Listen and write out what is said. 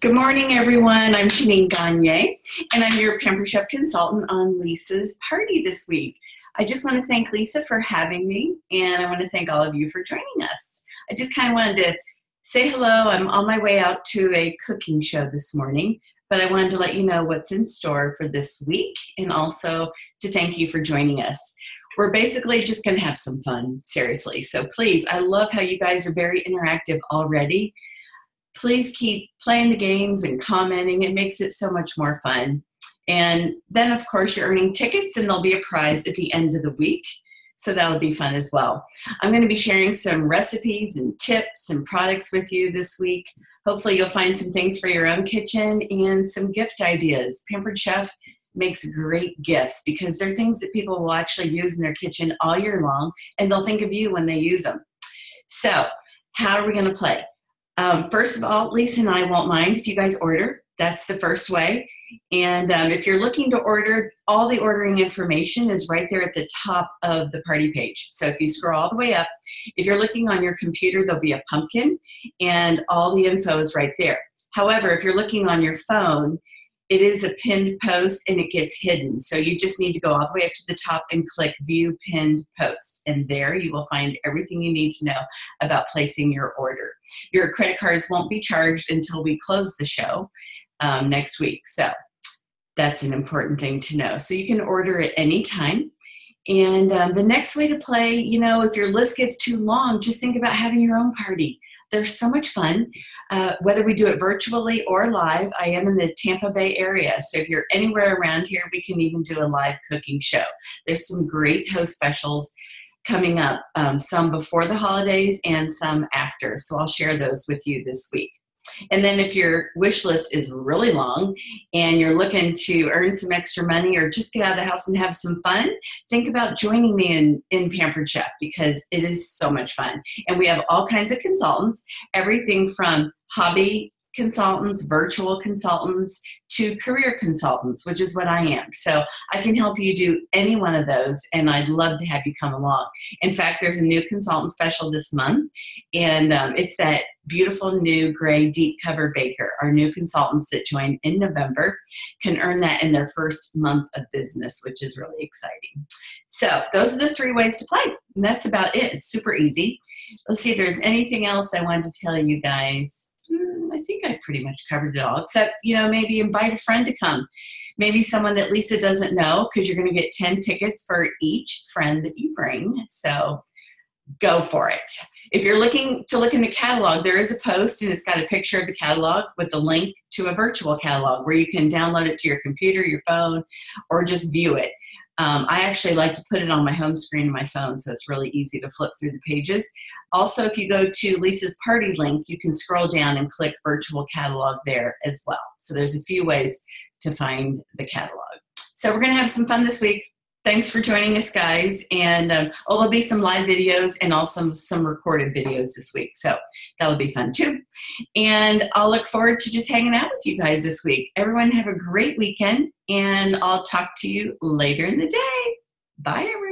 Good morning, everyone. I'm Jeanine Ganier, and I'm your Pampered Chef consultant on Leesa's party this week. I just want to thank Leesa for having me, and I want to thank all of you for joining us. I just kind of wanted to say hello. I'm on my way out to a cooking show this morning, but I wanted to let you know what's in store for this week and also to thank you for joining us. We're basically just going to have some fun, seriously. So please, I love how you guys are very interactive already please keep playing the games and commenting. It makes it so much more fun. And then, of course, you're earning tickets, and there'll be a prize at the end of the week. So that'll be fun as well. I'm going to be sharing some recipes and tips and products with you this week. Hopefully, you'll find some things for your own kitchen and some gift ideas. Pampered Chef makes great gifts because they're things that people will actually use in their kitchen all year long, and they'll think of you when they use them. So, how are we going to play? Um, first of all, Leesa and I won't mind if you guys order. That's the first way. And um, if you're looking to order, all the ordering information is right there at the top of the party page. So if you scroll all the way up, if you're looking on your computer, there'll be a pumpkin and all the info is right there. However, if you're looking on your phone, it is a pinned post and it gets hidden. So you just need to go all the way up to the top and click view pinned post. And there you will find everything you need to know about placing your order. Your credit cards won't be charged until we close the show um, next week. So that's an important thing to know. So you can order at any time. And um, the next way to play, you know, if your list gets too long, just think about having your own party. They're so much fun. Uh, whether we do it virtually or live, I am in the Tampa Bay area. So if you're anywhere around here, we can even do a live cooking show. There's some great host specials coming up, um, some before the holidays and some after. So I'll share those with you this week. And then if your wish list is really long and you're looking to earn some extra money or just get out of the house and have some fun, think about joining me in, in Pampered Chef because it is so much fun. And we have all kinds of consultants, everything from hobby consultants, virtual consultants, to career consultants, which is what I am. So I can help you do any one of those, and I'd love to have you come along. In fact, there's a new consultant special this month, and um, it's that beautiful new gray deep cover baker. Our new consultants that join in November can earn that in their first month of business, which is really exciting. So those are the three ways to play. And that's about it. It's super easy. Let's see if there's anything else I wanted to tell you guys. Hmm, I think I pretty much covered it all, except, you know, maybe invite a friend to come. Maybe someone that Leesa doesn't know, because you're going to get 10 tickets for each friend that you bring. So go for it. If you're looking to look in the catalog, there is a post and it's got a picture of the catalog with the link to a virtual catalog where you can download it to your computer, your phone, or just view it. Um, I actually like to put it on my home screen of my phone so it's really easy to flip through the pages. Also, if you go to Leesa's party link, you can scroll down and click virtual catalog there as well. So there's a few ways to find the catalog. So we're going to have some fun this week. Thanks for joining us, guys. And um, oh, there'll be some live videos and also some recorded videos this week. So that'll be fun too. And I'll look forward to just hanging out with you guys this week. Everyone have a great weekend, and I'll talk to you later in the day. Bye, everyone.